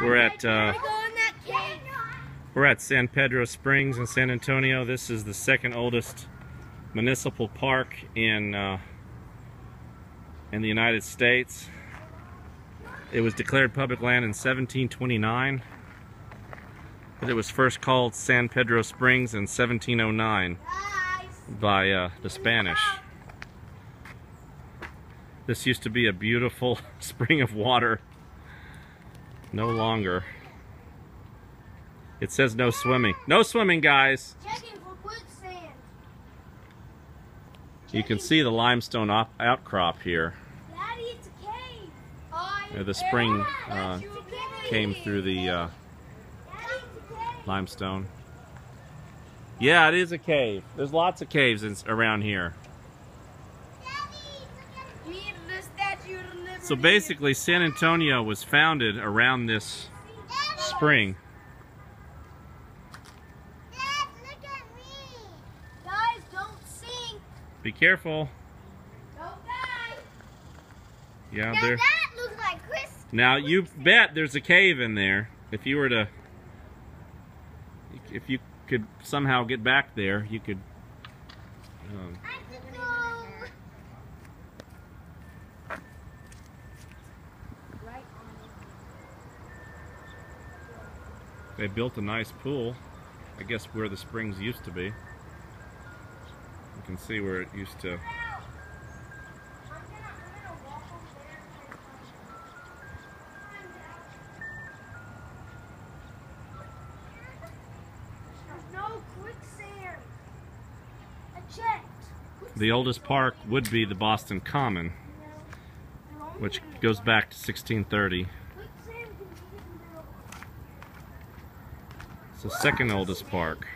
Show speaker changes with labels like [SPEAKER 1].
[SPEAKER 1] We're at uh,
[SPEAKER 2] Can I go in that cave?
[SPEAKER 1] we're at San Pedro Springs in San Antonio. This is the second oldest municipal park in uh, in the United States. It was declared public land in 1729, but it was first called San Pedro Springs in 1709 by uh, the Spanish. This used to be a beautiful spring of water. No longer. It says no swimming. No swimming, guys.
[SPEAKER 2] Checking for quicksand.
[SPEAKER 1] You can see the limestone op- outcrop here.
[SPEAKER 2] Daddy, it's a cave.
[SPEAKER 1] Where the spring uh,
[SPEAKER 2] It's a cave.
[SPEAKER 1] came through the uh,
[SPEAKER 2] Daddy, it's a cave.
[SPEAKER 1] limestone. Yeah, it is a cave. There's lots of caves in, around here.
[SPEAKER 2] Me and the Statue of Liberty.
[SPEAKER 1] So basically, San Antonio was founded around this spring.
[SPEAKER 2] Dad, look at me. Guys, don't sink.
[SPEAKER 1] Be careful.
[SPEAKER 2] Don't die.
[SPEAKER 1] Yeah,
[SPEAKER 2] Now
[SPEAKER 1] there.
[SPEAKER 2] that looks like Chris.
[SPEAKER 1] Now you bet there's a cave in there. If you were to, if you could somehow get back there, you could. Um,
[SPEAKER 2] I could go. Right
[SPEAKER 1] they built a nice pool. I guess where the springs used to be. You can see where it used to. The oldest park would be the Boston Common, which goes back to 1630.
[SPEAKER 2] Quicksand can be in the
[SPEAKER 1] It's the second oldest park.